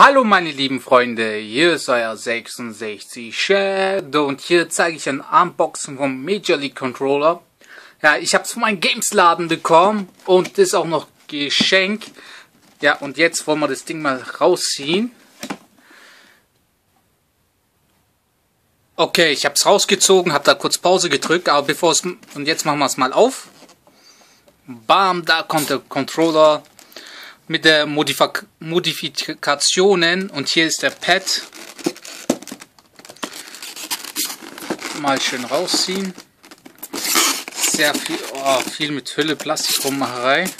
Hallo meine lieben Freunde, hier ist euer 66 Shadow und hier zeige ich ein Unboxing vom Major League Controller. Ja, ich habe es von meinem Games-Laden bekommen und ist auch noch Geschenk. Ja, und jetzt wollen wir das Ding mal rausziehen. Okay, ich habe es rausgezogen, habe da kurz Pause gedrückt, aber bevor es... Und jetzt machen wir es mal auf. Bam, da kommt der Controller mit der Modifik Modifikationen und hier ist der Pad. Mal schön rausziehen. Sehr viel, oh, viel mit Hülle, Plastikrummacherei.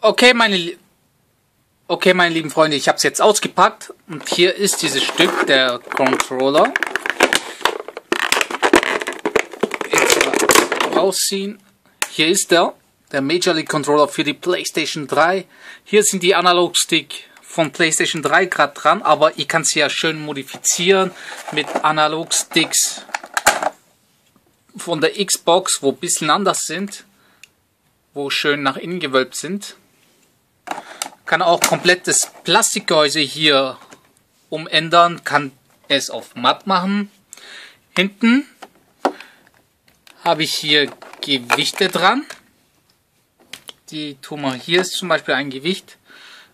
Okay, meine, okay, meine lieben Freunde, ich habe es jetzt ausgepackt und hier ist dieses Stück der Controller. Jetzt rausziehen. Hier ist der der Major League Controller für die PlayStation 3. Hier sind die Analogstick von PlayStation 3 gerade dran, aber ich kann sie ja schön modifizieren mit Analogsticks von der Xbox, wo ein bisschen anders sind, wo schön nach innen gewölbt sind. Kann auch komplett das Plastikgehäuse hier umändern, kann es auf matt machen. Hinten habe ich hier Gewichte dran die tun wir. Hier ist zum Beispiel ein Gewicht.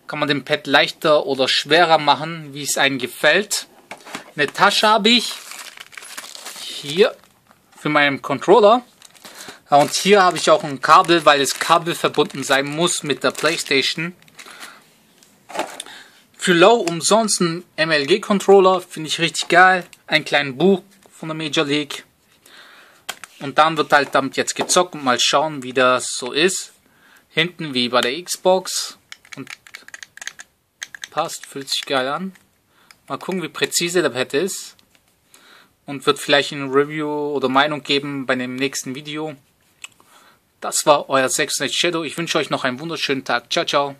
Kann man den Pad leichter oder schwerer machen, wie es einem gefällt. Eine Tasche habe ich. Hier für meinen Controller. Und hier habe ich auch ein Kabel, weil es Kabel verbunden sein muss mit der Playstation. Für Low umsonst ein MLG-Controller, finde ich richtig geil. Ein kleines Buch von der Major League. Und dann wird halt damit jetzt gezockt und mal schauen, wie das so ist. Hinten wie bei der Xbox. Und passt, fühlt sich geil an. Mal gucken, wie präzise der Pad ist. Und wird vielleicht ein Review oder Meinung geben bei dem nächsten Video. Das war euer 6 Shadow. Ich wünsche euch noch einen wunderschönen Tag. Ciao, ciao.